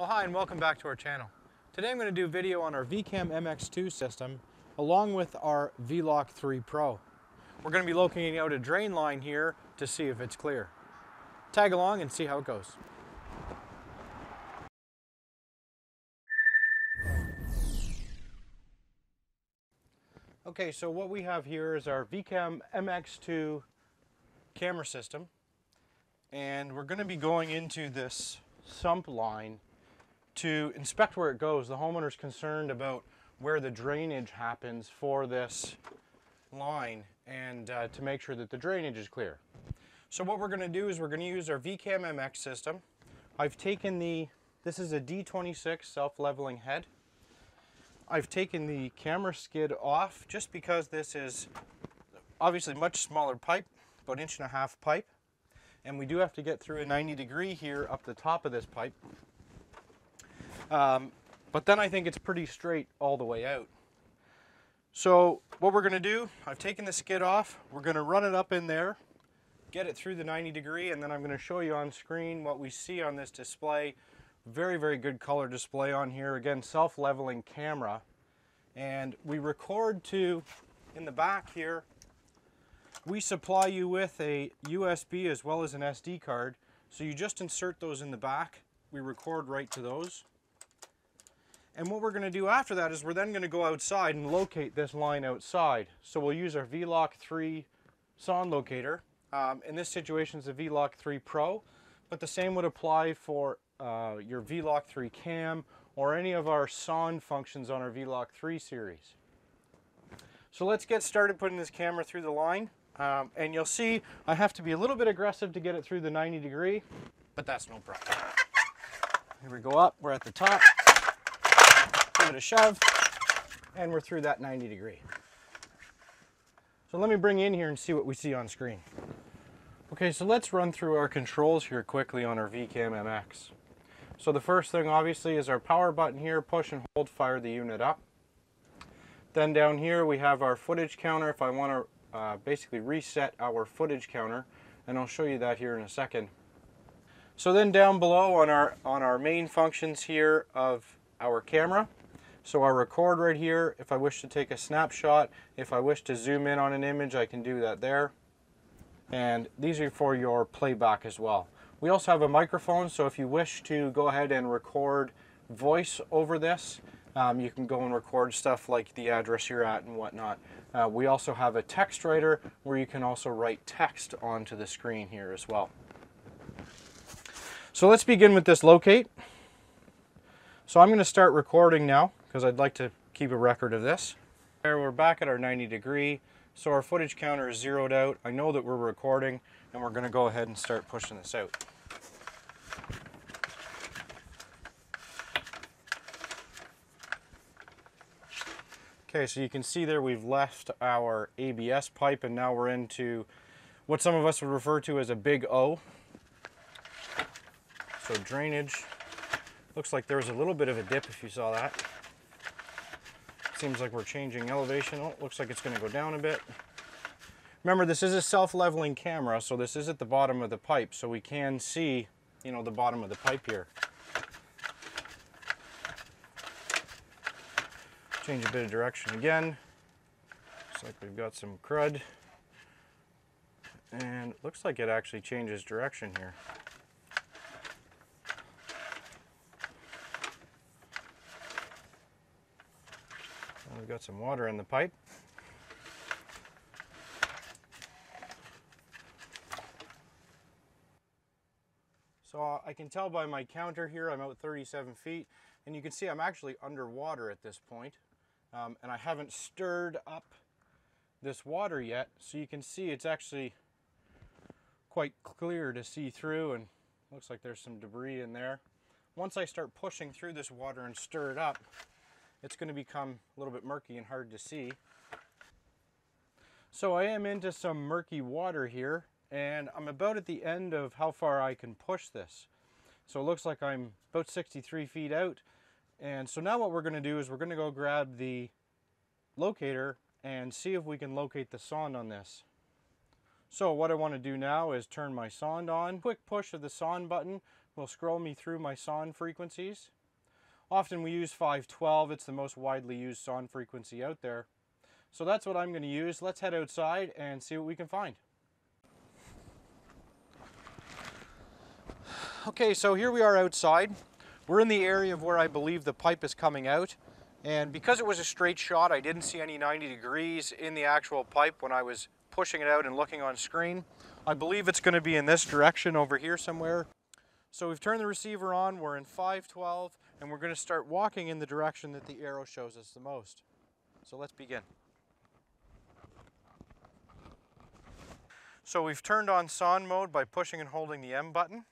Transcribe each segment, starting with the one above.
Well hi and welcome back to our channel. Today I'm going to do a video on our VCAM MX2 system along with our vLoc 3 Pro. We're going to be locating out a drain line here to see if it's clear. Tag along and see how it goes. Okay, so what we have here is our VCAM MX2 camera system and we're going to be going into this sump line to inspect where it goes. The homeowner's concerned about where the drainage happens for this line and uh, to make sure that the drainage is clear. So what we're going to do is we're going to use our VCAM MX system. I've taken the, this is a D26 self-leveling head. I've taken the camera skid off just because this is obviously much smaller pipe, about inch and a half pipe. And we do have to get through a 90 degree here up the top of this pipe. Um, but then I think it's pretty straight all the way out. So what we're going to do, I've taken the skid off, we're going to run it up in there, get it through the 90 degree, and then I'm going to show you on screen what we see on this display. Very, very good color display on here. Again, self-leveling camera. And we record to, in the back here, we supply you with a USB as well as an SD card. So you just insert those in the back. We record right to those. And what we're going to do after that is we're then going to go outside and locate this line outside. So we'll use our vLoc 3 sonde locator. Um, in this situation, it's a vLoc 3 Pro, but the same would apply for uh, your vLoc 3 Cam or any of our sonde functions on our vLoc 3 series. So let's get started putting this camera through the line. Um, and you'll see I have to be a little bit aggressive to get it through the 90 degree, but that's no problem. Here we go up, we're at the top it a shove, and we're through that 90 degree. So let me bring in here and see what we see on screen. Okay, so let's run through our controls here quickly on our VCAM MX. So the first thing obviously is our power button here, push and hold, fire the unit up. Then down here we have our footage counter if I want to uh, basically reset our footage counter and I'll show you that here in a second. So then down below on our on our main functions here of our camera so I record right here. If I wish to take a snapshot, if I wish to zoom in on an image, I can do that there. And these are for your playback as well. We also have a microphone, so if you wish to go ahead and record voice over this, um, you can go and record stuff like the address you're at and whatnot. Uh, we also have a text writer where you can also write text onto the screen here as well. So let's begin with this locate. So I'm going to start recording now because I'd like to keep a record of this. There, we're back at our 90 degree, so our footage counter is zeroed out. I know that we're recording, and we're going to go ahead and start pushing this out. Okay, so you can see there we've left our ABS pipe and now we're into what some of us would refer to as a big O. So drainage, looks like there's a little bit of a dip if you saw that. Seems like we're changing elevation. Oh, looks like it's going to go down a bit. Remember, this is a self-leveling camera, so this is at the bottom of the pipe, so we can see, you know, the bottom of the pipe here. Change a bit of direction again. Looks like we've got some crud. And looks like it actually changes direction here. We've got some water in the pipe. So I can tell by my counter here I'm out 37 feet and you can see I'm actually underwater at this point. Um, and I haven't stirred up this water yet so you can see it's actually quite clear to see through and looks like there's some debris in there. Once I start pushing through this water and stir it up it's going to become a little bit murky and hard to see. So I am into some murky water here and I'm about at the end of how far I can push this. So it looks like I'm about 63 feet out. And so now what we're going to do is we're going to go grab the locator and see if we can locate the sonde on this. So what I want to do now is turn my sonde on. Quick push of the sonde button will scroll me through my sonde frequencies. Often we use 512, it's the most widely used sonde frequency out there. So that's what I'm going to use. Let's head outside and see what we can find. Okay, so here we are outside. We're in the area of where I believe the pipe is coming out. And because it was a straight shot, I didn't see any 90 degrees in the actual pipe when I was pushing it out and looking on screen. I believe it's going to be in this direction over here somewhere. So we've turned the receiver on, we're in 512, and we're going to start walking in the direction that the arrow shows us the most. So let's begin. So we've turned on sonde mode by pushing and holding the M button.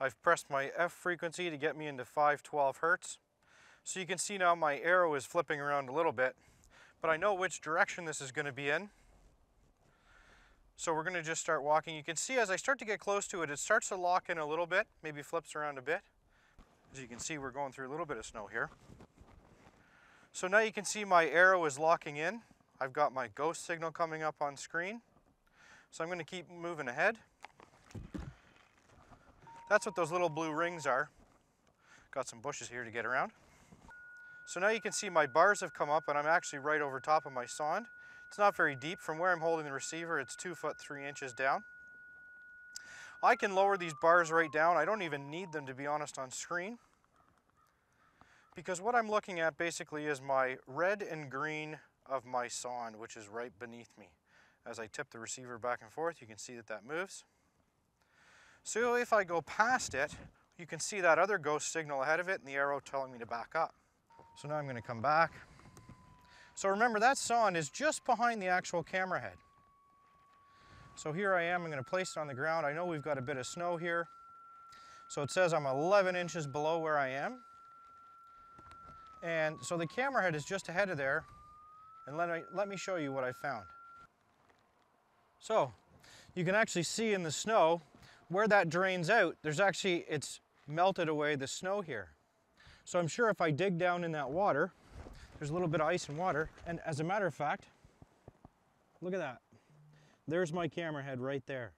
I've pressed my F frequency to get me into 512 Hertz. So you can see now my arrow is flipping around a little bit, but I know which direction this is going to be in. So we're going to just start walking. You can see as I start to get close to it, it starts to lock in a little bit, maybe flips around a bit. As you can see, we're going through a little bit of snow here. So now you can see my arrow is locking in. I've got my ghost signal coming up on screen. So I'm going to keep moving ahead. That's what those little blue rings are. Got some bushes here to get around. So now you can see my bars have come up and I'm actually right over top of my sonde. It's not very deep. From where I'm holding the receiver, it's two foot three inches down. I can lower these bars right down. I don't even need them to be honest on screen. Because what I'm looking at basically is my red and green of my sonde, which is right beneath me. As I tip the receiver back and forth, you can see that that moves. So if I go past it, you can see that other ghost signal ahead of it and the arrow telling me to back up. So now I'm going to come back. So remember that sonde is just behind the actual camera head. So here I am, I'm going to place it on the ground. I know we've got a bit of snow here. So it says I'm 11 inches below where I am. And so the camera head is just ahead of there. And let me, let me show you what I found. So you can actually see in the snow where that drains out, there's actually, it's melted away the snow here. So I'm sure if I dig down in that water, there's a little bit of ice and water. And as a matter of fact, look at that. There's my camera head right there.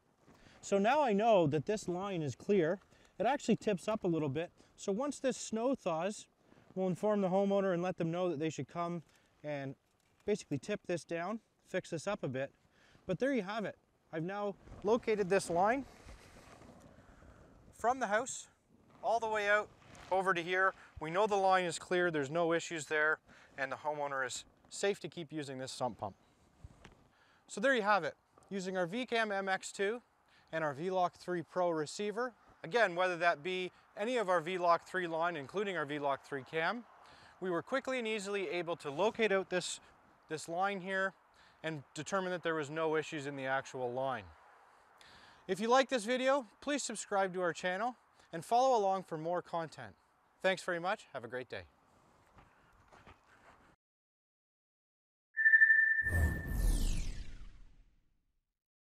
So now I know that this line is clear. It actually tips up a little bit. So once this snow thaws, we'll inform the homeowner and let them know that they should come and basically tip this down, fix this up a bit, but there you have it. I've now located this line from the house all the way out over to here. We know the line is clear, there's no issues there, and the homeowner is safe to keep using this sump pump. So there you have it. Using our VCAM MX2 and our VLOC 3 Pro receiver, again, whether that be any of our VLOC 3 line, including our VLOC 3 cam, we were quickly and easily able to locate out this, this line here and determine that there was no issues in the actual line. If you like this video, please subscribe to our channel and follow along for more content. Thanks very much. Have a great day.